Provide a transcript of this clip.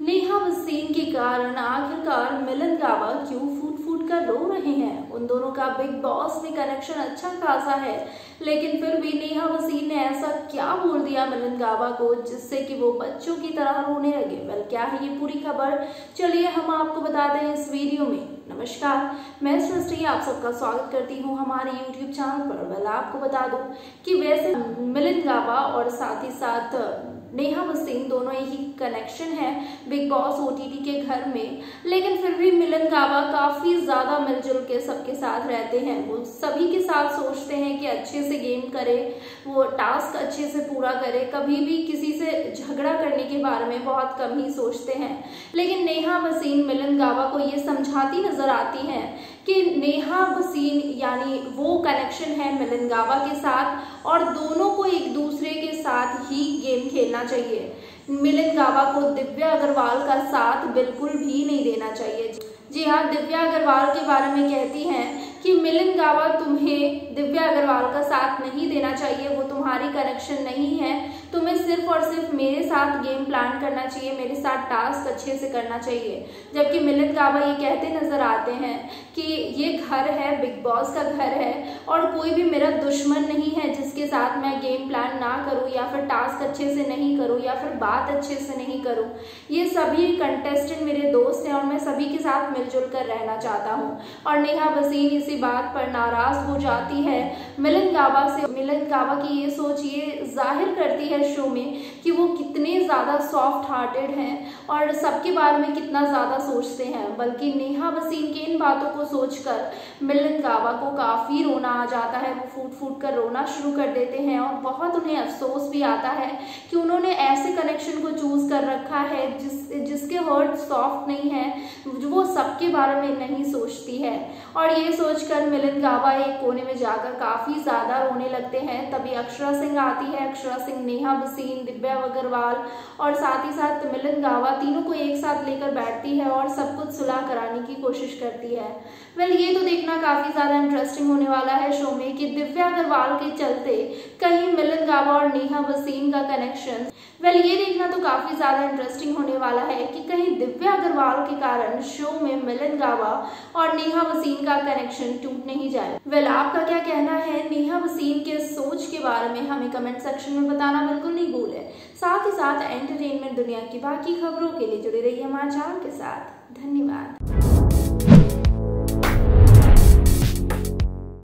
नेहा वसीम के कारण आखिरकार मिलन गावा क्यों फूट फूट कर रो रहे हैं? उन दोनों का बिग बॉस में कनेक्शन अच्छा खासा है, लेकिन फिर भी नेहा वसीम ने ऐसा क्या बोल दिया मिलन गावा को, जिससे कि वो बच्चों की तरह रोने लगे? वेल क्या है ये पूरी खबर? चलिए हम आपको बताते हैं इस वीडियो में। नमस्कार, मैं सृष्टि, आप सबका स्वागत करती हूँ हमारे यूट्यूब चैनल पर। वेल आपको बता दूँ कि वैसे मिलिंद गाबा और साथ ही साथ नेहा वसीम दोनों ही कनेक्शन है बिग बॉस ओटीटी के घर में। लेकिन फिर भी मिलन गाबा काफ़ी ज़्यादा मिलजुल के सबके साथ रहते हैं। वो सभी के साथ सोचते हैं कि अच्छे से गेम करे, वो टास्क अच्छे से पूरा करे, कभी भी किसी से झगड़ा करने के बारे में बहुत कम ही सोचते हैं। लेकिन नेहा वसीम मिलन गावा को ये समझाती नज़र आती हैं कि नेहा वसीम यानी वो कनेक्शन है मिलन गावा के साथ और दोनों को एक दूसरे के साथ ही गेम खेलना चाहिए। मिलन गावा को दिव्या अग्रवाल का साथ बिल्कुल भी नहीं देना चाहिए। जी हाँ दिव्या अग्रवाल के बारे में कहती हैं कि मिलन गावा तुम्हें दिव्या अग्रवाल का साथ नहीं देना चाहिए, वो तुम्हारी कनेक्शन नहीं है। तुम्हें सिर्फ़ और सिर्फ़ मेरे साथ गेम प्लान करना चाहिए, मेरे साथ टास्क अच्छे से करना चाहिए। जबकि मिलन गावा ये कहते नज़र आते हैं कि ये घर है बिग बॉस का घर है, और कोई भी मेरा दुश्मन नहीं है जिसके साथ मैं गेम प्लान ना करूँ, या फिर टास्क अच्छे से नहीं करूँ, या फिर बात अच्छे से नहीं करूँ। ये सभी कंटेस्टेंट मेरे के साथ मिलजुल कर रहना चाहता हूँ। और नेहा वसीम इसी बात पर नाराज़ हो जाती है। मिलन गावा से, मिलन गावा की ये सोच ये ज़ाहिर करती है शो में कि वो कितने ज़्यादा सॉफ्ट हार्टेड हैं और सबके बारे में कितना ज़्यादा सोचते हैं। बल्कि नेहा वसीम की इन बातों को सोचकर मिलन गावा को काफ़ी रोना आ जाता है। वो फूट फूट कर रोना शुरू कर देते हैं और बहुत उन्हें अफसोस भी आता है कि उन्होंने ऐसे कनेक्शन को रखा है, जिस, जिसके वर्ड सॉफ्ट नहीं है, वो सबके बारे में नहीं सोचती है। और ये सोचकर मिलन गावा एक कोने में जाकर काफ़ी ज़्यादा रोने लगते हैं। तभी अक्षरा सिंह आती है। अक्षरा सिंह, नेहा वसीम दिव्या अग्रवाल और साथ ही साथ मिलन गावा तीनों को एक साथ लेकर बैठती है और सब कुछ सुलह कराने की कोशिश करती है। वेल, ये तो देखना काफ़ी ज़्यादा इंटरेस्टिंग होने वाला है शो में कि दिव्या अग्रवाल के चलते कहीं मिलन गावा और नेहा वसीम का कनेक्शन वेल ये देखना तो काफ़ी ज़्यादा इंटरेस्टिंग होने वाला है कि कहीं दिव्या अग्रवाल के कारण शो में मिलन गावा और नेहा वसीम का कनेक्शन टूट नहीं जाए। वेल आपका क्या कहना है? नेहा वसीम के सोच के बारे में हमें कमेंट सेक्शन में बताना बिल्कुल नहीं भूले। साथ ही साथ एंटरटेनमेंट दुनिया की बाकी खबरों के लिए जुड़े रहिए हमारे चैनल के साथ। धन्यवाद।